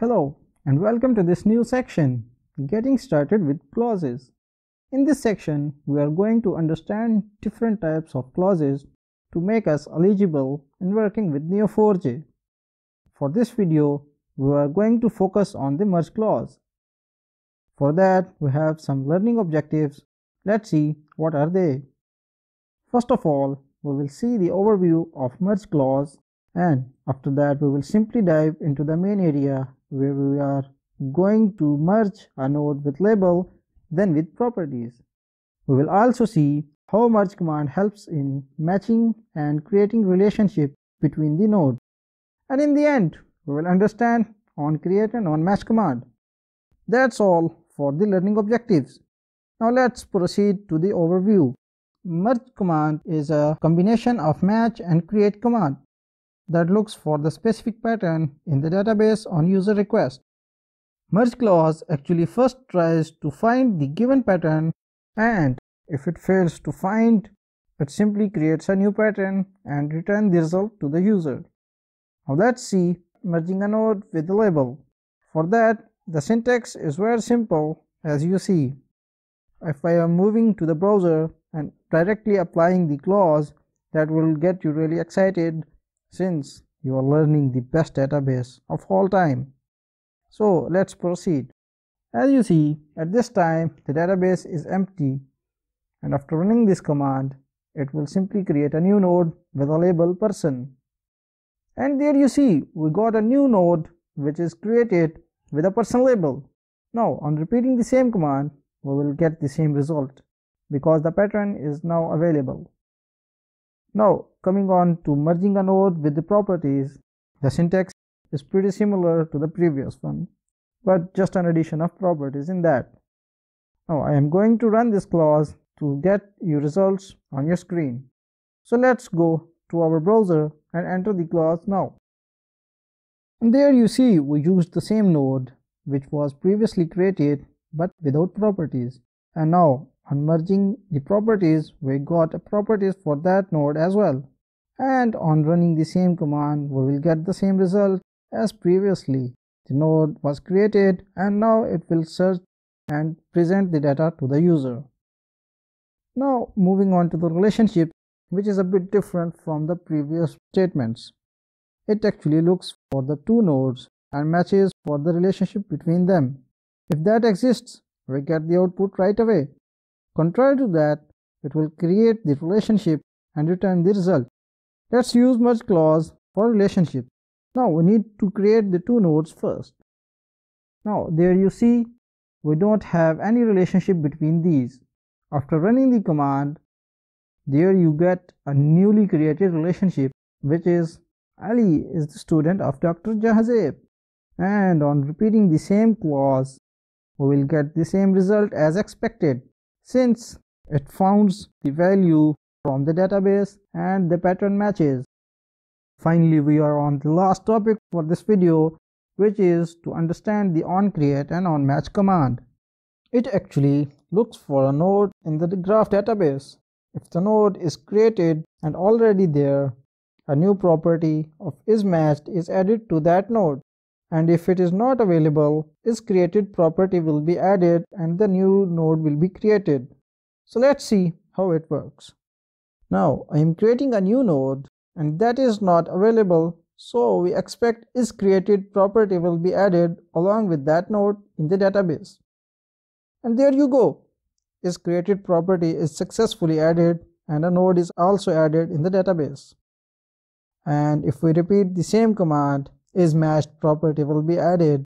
Hello and welcome to this new section, getting started with clauses. In this section, we are going to understand different types of clauses to make us eligible in working with Neo4j. For this video, we are going to focus on the merge clause. For that, we have some learning objectives. Let's see what are they. First of all, we will see the overview of merge clause and after that we will simply dive into the main area where we are going to merge a node with label then with properties. We will also see how merge command helps in matching and creating relationship between the node. And in the end, we will understand on create and on match command. That's all for the learning objectives. Now let's proceed to the overview. Merge command is a combination of match and create command that looks for the specific pattern in the database on user request. Merge clause actually first tries to find the given pattern and if it fails to find, it simply creates a new pattern and return the result to the user. Now let's see merging a node with a label. For that, the syntax is very simple as you see. If I am moving to the browser and directly applying the clause, that will get you really excited since you are learning the best database of all time. So let's proceed. As you see, at this time the database is empty and after running this command, it will simply create a new node with a label person. And there you see, we got a new node which is created with a person label. Now on repeating the same command, we will get the same result because the pattern is now available. Now coming on to merging a node with the properties, the syntax is pretty similar to the previous one, but just an addition of properties in that. Now I am going to run this clause to get you results on your screen. So let's go to our browser and enter the clause now. And there you see we used the same node which was previously created but without properties. And now on merging the properties, we got properties for that node as well. And on running the same command, we will get the same result as previously. The node was created and now it will search and present the data to the user. Now moving on to the relationship which is a bit different from the previous statements. It actually looks for the two nodes and matches for the relationship between them. If that exists, we get the output right away. Contrary to that, it will create the relationship and return the result. Let's use merge clause for relationship. Now we need to create the two nodes first. Now there you see we don't have any relationship between these. After running the command, there you get a newly created relationship which is Ali is the student of Dr. Jahazeb. And on repeating the same clause, we will get the same result as expected since it founds the value from the database and the pattern matches. Finally, we are on the last topic for this video which is to understand the onCreate and onMatch command. It actually looks for a node in the graph database. If the node is created and already there, a new property of isMatched is added to that node and if it is not available, is created property will be added and the new node will be created. So let's see how it works. Now I am creating a new node and that is not available so we expect is created property will be added along with that node in the database. And there you go. Is created property is successfully added and a node is also added in the database. And if we repeat the same command is matched property will be added